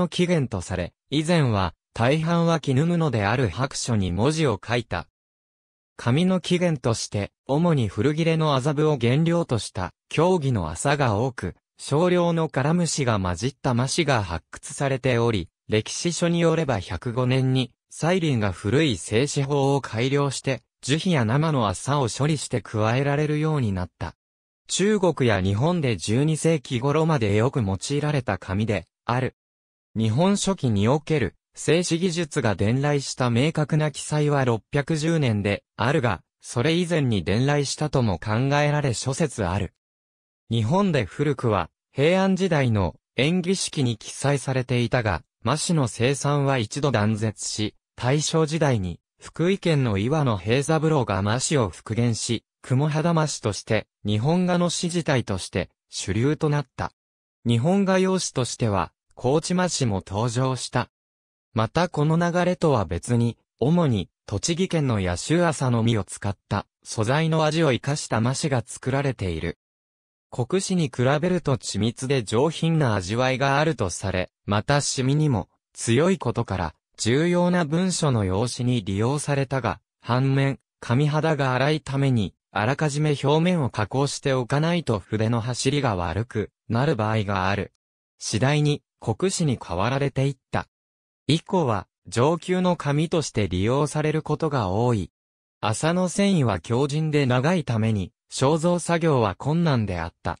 の起源とされ、以前は大半は絹布である白書に文字を書いた。紙の起源として、主に古切れの麻布を原料とした競技の麻が多く、少量のカラムシが混じった麻紙が発掘されており、歴史書によれば105年に、サイリンが古い製紙法を改良して、樹皮や生の麻を処理して加えられるようになった。中国や日本で12世紀頃までよく用いられた紙で、ある。日本書紀における、静止技術が伝来した明確な記載は610年であるが、それ以前に伝来したとも考えられ諸説ある。日本で古くは、平安時代の演技式に記載されていたが、麻紙の生産は一度断絶し、大正時代に、福井県の岩野平三郎が麻紙を復元し、雲肌麻紙として、日本画の詩自体として、主流となった。日本画用紙としては、高知麻紙も登場した。またこの流れとは別に、主に、栃木県の野州麻の実を使った素材の味を生かした麻紙が作られている。国紙に比べると緻密で上品な味わいがあるとされ、またシミにも強いことから重要な文書の用紙に利用されたが、反面、紙肌が粗いために、あらかじめ表面を加工しておかないと筆の走りが悪くなる場合がある。次第に国紙に変わられていった。以降は上級の紙として利用されることが多い。麻の繊維は強靭で長いために、肖像作業は困難であった。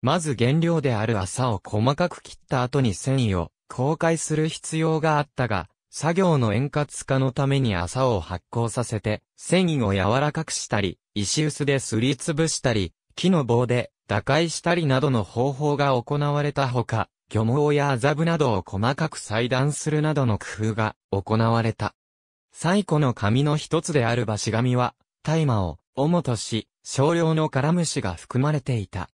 まず原料である麻を細かく切った後に繊維を公開する必要があったが、作業の円滑化のために麻を発酵させて、繊維を柔らかくしたり、石臼ですりつぶしたり、木の棒で打開したりなどの方法が行われたほか、漁網や麻布などを細かく裁断するなどの工夫が行われた。最古の紙の一つである橋紙は、大麻を主とし、少量のカラムシが含まれていた。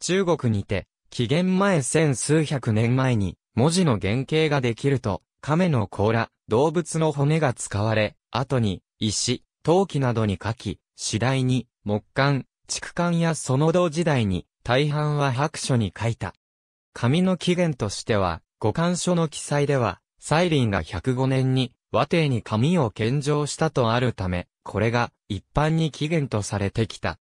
中国にて、紀元前千数百年前に、文字の原型ができると、亀の甲羅、動物の骨が使われ、後に、石、陶器などに書き、次第に、木簡、竹簡やその同時代に、大半は白書に書いた。紙の起源としては、五漢書の記載では、サイリンが105年に和帝に紙を献上したとあるため、これが一般に起源とされてきた。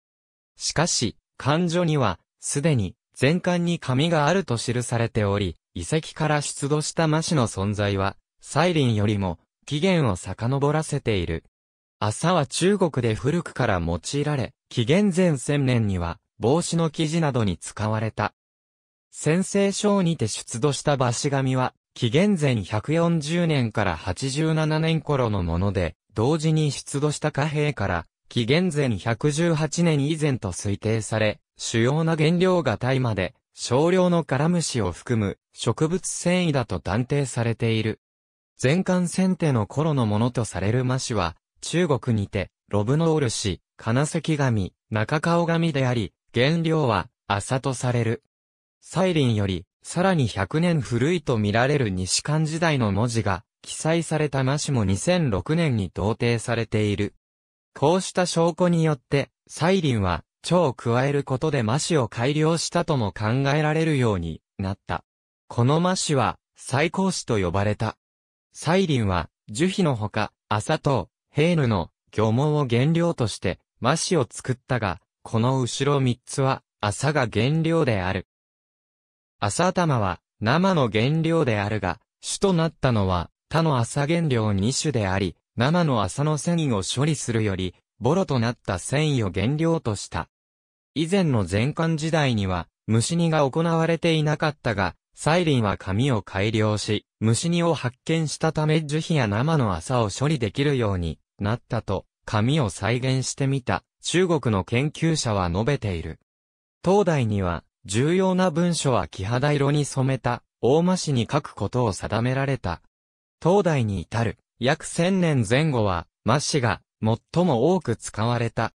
しかし、漢書には、すでに全漢に紙があると記されており、遺跡から出土した麻紙の存在は、サイリンよりも起源を遡らせている。麻は中国で古くから用いられ、紀元前1000年には帽子の生地などに使われた。先生章にて出土した橋紙は、紀元前140年から87年頃のもので、同時に出土した貨幣から、紀元前118年以前と推定され、主要な原料が大麻で、少量のカラムシを含む植物繊維だと断定されている。前漢先手の頃のものとされる麻紙は、中国にて、ロブノール紙、金石紙、中顔紙であり、原料は、麻とされる。サイリンより、さらに100年古いと見られる西漢時代の文字が、記載された麻紙も2006年に同定されている。こうした証拠によって、サイリンは、蝶を加えることで麻紙を改良したとも考えられるようになった。この麻紙は、最高紙と呼ばれた。サイリンは、樹皮のほか、麻と、ヘーヌの、漁網を原料として、麻紙を作ったが、この後ろ三つは、麻が原料である。朝頭は生の原料であるが、主となったのは他の朝原料2種であり、生の朝の繊維を処理するより、ボロとなった繊維を原料とした。以前の前漢時代には、虫煮が行われていなかったが、サイリンは紙を改良し、虫煮を発見したため樹皮や生の朝を処理できるようになったと、紙を再現してみた中国の研究者は述べている。東大には重要な文書は木肌色に染めた大間紙に書くことを定められた。東大に至る約千年前後は麻紙が最も多く使われた。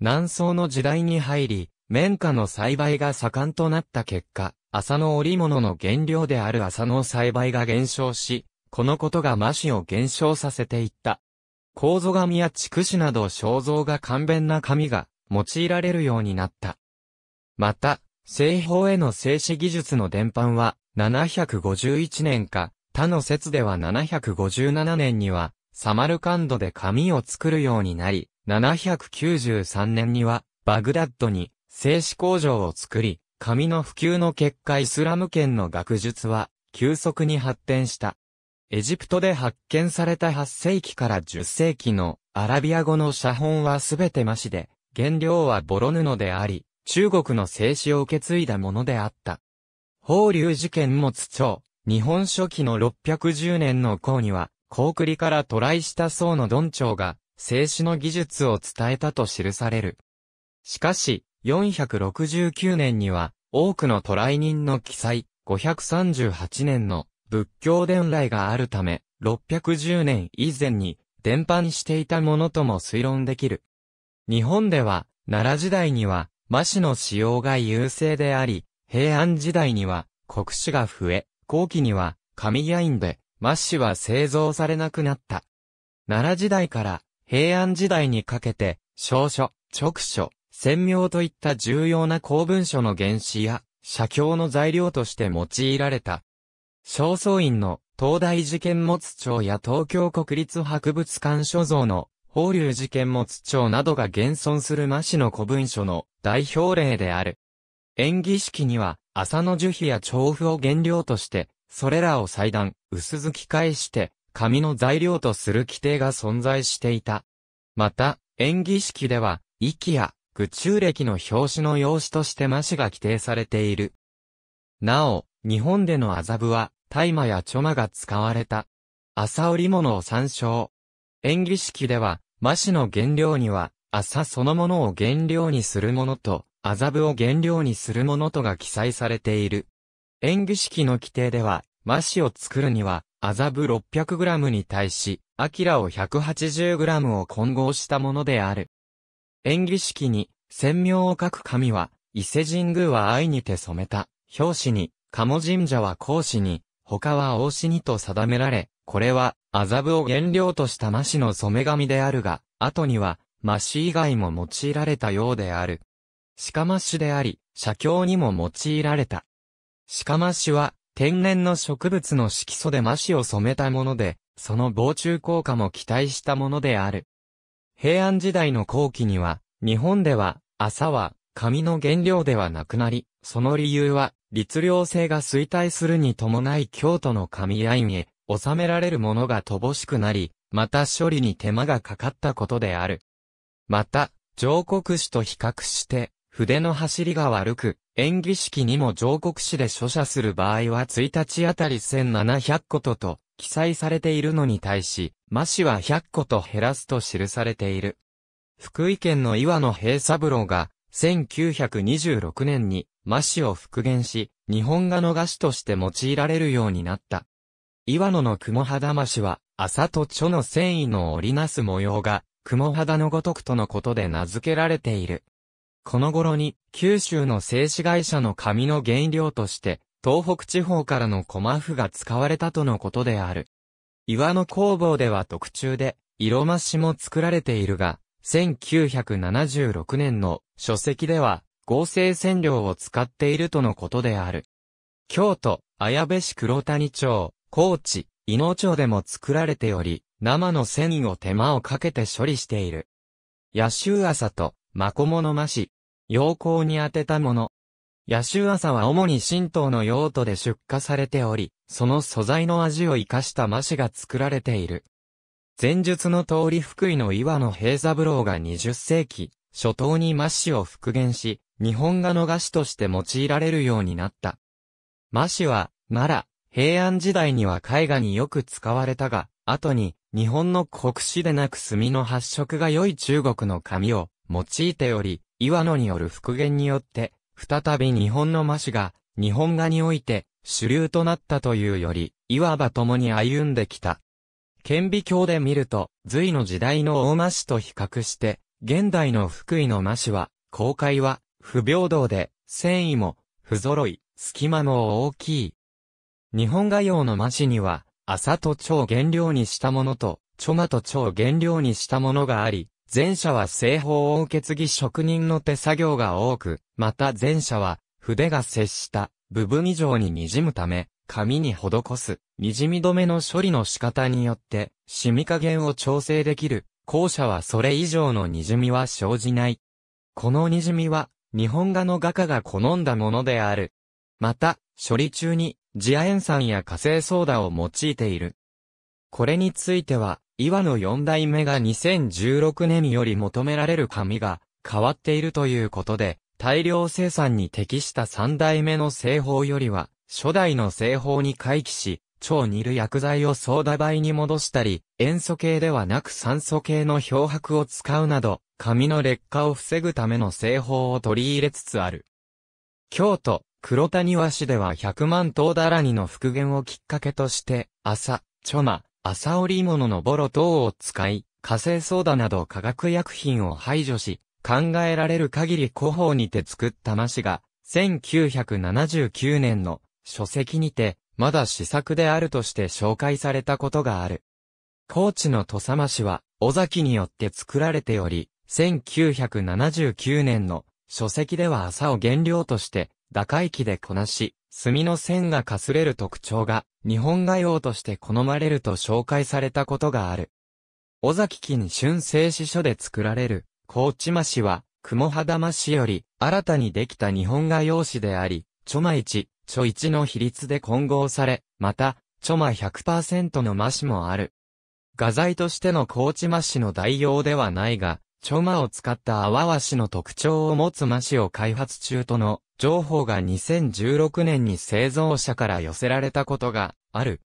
南宋の時代に入り、綿花の栽培が盛んとなった結果、麻の織物の原料である麻の栽培が減少し、このことが麻紙を減少させていった。構造紙や畜紙など肖像が簡便な紙が用いられるようになった。また、製法への静止技術の伝播は、751年か、他の説では757年には、サマルカンドで紙を作るようになり、793年には、バグダッドに、製紙工場を作り、紙の普及の結果イスラム圏の学術は、急速に発展した。エジプトで発見された8世紀から10世紀のアラビア語の写本はすべてマシで、原料はボロ布であり、中国の製紙を受け継いだものであった。法隆事件物帳、日本書紀の610年の項には、高栗から渡来した宋のドン長が、静止の技術を伝えたと記される。しかし、469年には、多くの渡来人の記載、538年の仏教伝来があるため、610年以前に伝播していたものとも推論できる。日本では、奈良時代には、麻紙の使用が優勢であり、平安時代には、国紙が増え、後期には、紙や印で、麻紙は製造されなくなった。奈良時代から平安時代にかけて、小書、直書、鮮明といった重要な公文書の原子や、写経の材料として用いられた。正倉院の東大事件物帳や東京国立博物館所蔵の法隆事件物帳などが現存する麻紙の古文書の代表例である。演技式には、麻の樹皮や調布を原料として、それらを裁断、薄づき返して、紙の材料とする規定が存在していた。また、演技式では、息や、具中歴の表紙の用紙として麻紙が規定されている。なお、日本での麻布は、大麻やチョマが使われた。麻織物を参照。演技式では、麻紙の原料には、麻そのものを原料にするものと、麻布を原料にするものとが記載されている。演技式の規定では、麻紙を作るには、麻布 600g に対し、アキラを 180g を混合したものである。演技式に、鮮明を書く紙は、伊勢神宮は愛にて染めた、表紙に、鴨神社は講師に、他は大師にと定められ、これは、麻布を原料とした麻紙の染め紙であるが、後には、麻紙以外も用いられたようである。鹿麻紙であり、写経にも用いられた。鹿麻紙は、天然の植物の色素で麻紙を染めたもので、その防虫効果も期待したものである。平安時代の後期には、日本では、麻は、紙の原料ではなくなり、その理由は、律令性が衰退するに伴い京都の紙や印へ、収められるものが乏しくなり、また処理に手間がかかったことである。また、上国紙と比較して、筆の走りが悪く、演技式にも上国紙で書写する場合は1日あたり1700ことと記載されているのに対し、麻紙は100個と減らすと記されている。福井県の岩野平三郎が、1926年に麻紙を復元し、日本画の画紙として用いられるようになった。岩野の雲肌麻紙は、麻と蝶の繊維の織りなす模様が、雲肌のごとくとのことで名付けられている。この頃に、九州の製紙会社の紙の原料として、東北地方からのコマフが使われたとのことである。岩の工房では特注で、色増しも作られているが、1976年の書籍では、合成染料を使っているとのことである。京都、綾部市黒谷町、高知、伊野町でも作られており、生の繊維を手間をかけて処理している。野州朝と、マコモの麻紙、陽光に当てたもの、野州朝は主に神道の用途で出荷されており、その素材の味を活かした麻紙が作られている。前述の通り福井の岩野平三郎が20世紀、初頭に麻紙を復元し、日本画の画紙として用いられるようになった。麻紙は、奈良、平安時代には絵画によく使われたが、後に、日本の国紙でなく墨の発色が良い中国の紙を用いており、岩野による復元によって、再び日本の麻紙が、日本画において、主流となったというより、いわば共に歩んできた。顕微鏡で見ると、隋の時代の大麻紙と比較して、現代の福井の麻紙は、公開は、不平等で、繊維も、不揃い、隙間も大きい。日本画用の麻紙には、麻と蝶原料にしたものと、チョマと蝶原料にしたものがあり、前者は製法を受け継ぎ職人の手作業が多く、また前者は筆が接した部分以上に滲むため、紙に施す、滲み止めの処理の仕方によって、染み加減を調整できる。後者はそれ以上の滲みは生じない。この滲みは、日本画の画家が好んだものである。また、処理中に、ジア塩酸や火星ソーダを用いている。これについては、岩の4代目が2016年より求められる紙が変わっているということで、大量生産に適した3代目の製法よりは、初代の製法に回帰し、超煮る薬剤をソーダ灰に戻したり、塩素系ではなく酸素系の漂白を使うなど、紙の劣化を防ぐための製法を取り入れつつある。京都、黒谷和紙では100万頭だらにの復元をきっかけとして、朝、ちょま、朝織物のボロ等を使い、火星ソーダなど化学薬品を排除し、考えられる限り古法にて作ったマシが、1979年の書籍にて、まだ試作であるとして紹介されたことがある。高知の土佐マシは、尾崎によって作られており、1979年の書籍では朝を原料として、打開機でこなし、墨の線がかすれる特徴が、日本画用として好まれると紹介されたことがある。尾崎金春静止書で作られる、高知マシは、雲肌マシより、新たにできた日本画用紙であり、ちょま1、ちょ1の比率で混合され、また、ちょま100%のマシもある。画材としての高知マシの代用ではないが、ちょまを使った泡和紙の特徴を持つマシを開発中との情報が2016年に製造者から寄せられたことがある。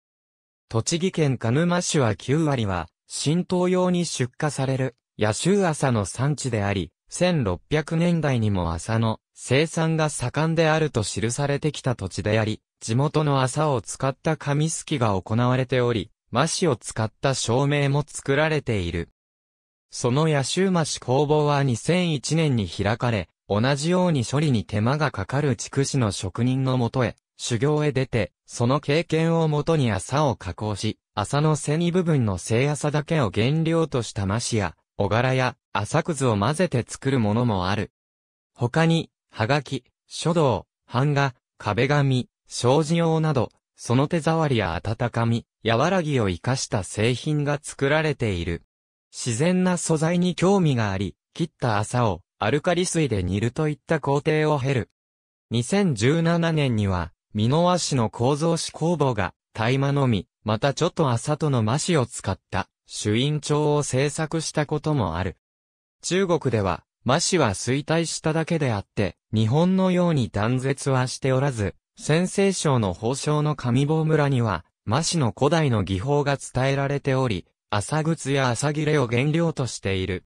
栃木県鹿沼市は9割は、浸透用に出荷される野州麻の産地であり、1600年代にも麻の生産が盛んであると記されてきた土地であり、地元の麻を使った紙すきが行われており、麻紙を使った照明も作られている。その野州麻紙工房は2001年に開かれ、同じように処理に手間がかかる筑紫の職人のもとへ、修行へ出て、その経験をもとに麻を加工し、麻の背に部分の生麻だけを原料とした麻紙や、小柄や麻くずを混ぜて作るものもある。他に、はがき、書道、版画、壁紙、障子用など、その手触りや温かみ、和らぎを活かした製品が作られている。自然な素材に興味があり、切った麻をアルカリ水で煮るといった工程を経る。2017年には、美濃和紙の構造紙工房が、大麻のみ、またちょっと麻との麻紙を使った朱印帳を制作したこともある。中国では、麻紙は衰退しただけであって、日本のように断絶はしておらず、先西省の宝章の上坊村には、麻紙の古代の技法が伝えられており、朝靴や朝切れを原料としている。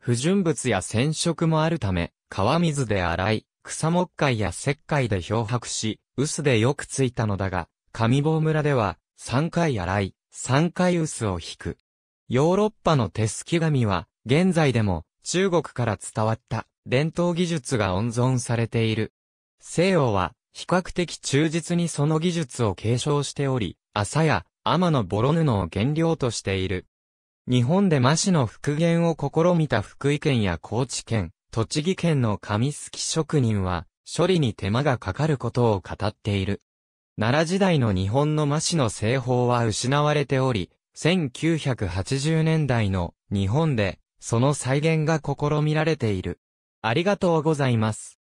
不純物や染色もあるため、川水で洗い、草木灰や石灰で漂白し、薄でよくついたのだが、上坊村では、3回洗い、3回薄を引く。ヨーロッパの手すき紙は、現在でも中国から伝わった伝統技術が温存されている。西洋は比較的忠実にその技術を継承しており、麻や天のボロ布を原料としている。日本で麻紙の復元を試みた福井県や高知県、栃木県の紙すき職人は、処理に手間がかかることを語っている。奈良時代の日本の麻紙の製法は失われており、1980年代の日本でその再現が試みられている。ありがとうございます。